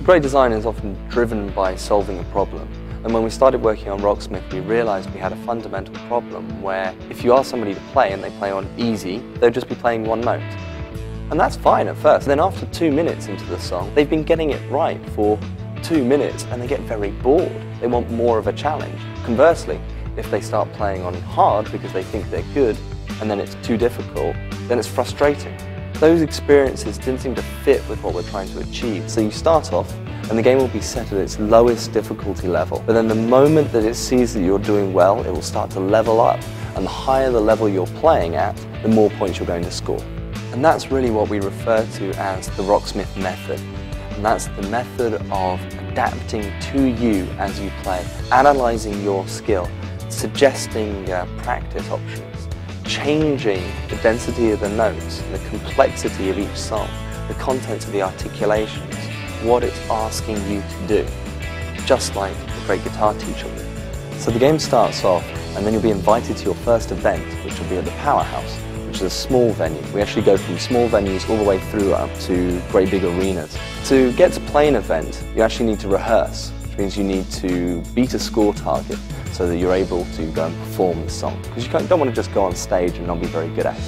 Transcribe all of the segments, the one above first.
So great design is often driven by solving a problem. And when we started working on Rocksmith, we realized we had a fundamental problem where if you ask somebody to play and they play on easy, they'll just be playing one note. And that's fine at first. Then after two minutes into the song, they've been getting it right for two minutes and they get very bored. They want more of a challenge. Conversely, if they start playing on hard because they think they're good and then it's too difficult, then it's frustrating. Those experiences didn't seem to fit with what we're trying to achieve. So you start off and the game will be set at its lowest difficulty level. But then the moment that it sees that you're doing well, it will start to level up. And the higher the level you're playing at, the more points you're going to score. And that's really what we refer to as the Rocksmith method. And that's the method of adapting to you as you play, analyzing your skill, suggesting uh, practice options, changing the density of the notes, the complexity of each song, the contents of the articulations, what it's asking you to do, just like a great guitar teacher would. So the game starts off and then you'll be invited to your first event, which will be at the Powerhouse, which is a small venue. We actually go from small venues all the way through up to great big arenas. To get to play an event, you actually need to rehearse, which means you need to beat a score target so that you're able to go and perform the song. Because you don't want to just go on stage and not be very good at it.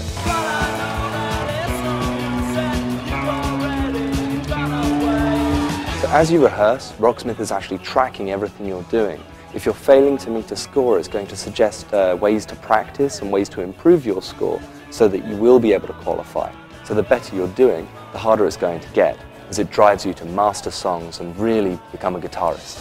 So as you rehearse, Rocksmith is actually tracking everything you're doing. If you're failing to meet a score, it's going to suggest uh, ways to practice and ways to improve your score so that you will be able to qualify. So the better you're doing, the harder it's going to get, as it drives you to master songs and really become a guitarist.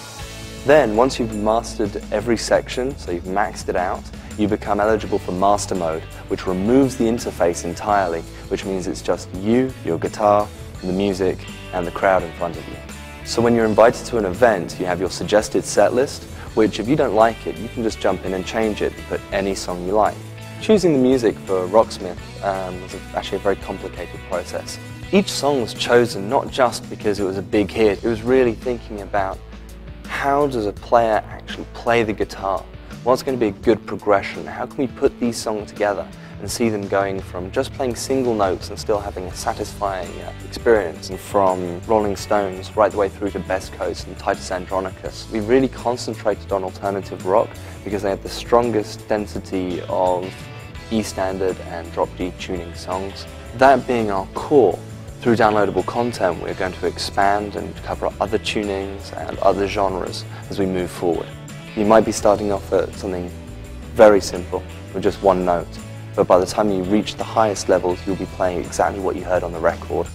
Then, once you've mastered every section, so you've maxed it out, you become eligible for Master Mode, which removes the interface entirely, which means it's just you, your guitar, the music, and the crowd in front of you. So when you're invited to an event, you have your suggested set list, which if you don't like it, you can just jump in and change it and put any song you like. Choosing the music for Rocksmith um, was actually a very complicated process. Each song was chosen not just because it was a big hit, it was really thinking about how does a player actually play the guitar? What's going to be a good progression? How can we put these songs together and see them going from just playing single notes and still having a satisfying uh, experience and from Rolling Stones right the way through to Best Coast and Titus Andronicus. We really concentrated on alternative rock because they had the strongest density of E standard and drop D tuning songs. That being our core, through downloadable content, we're going to expand and cover other tunings and other genres as we move forward. You might be starting off at something very simple with just one note, but by the time you reach the highest levels, you'll be playing exactly what you heard on the record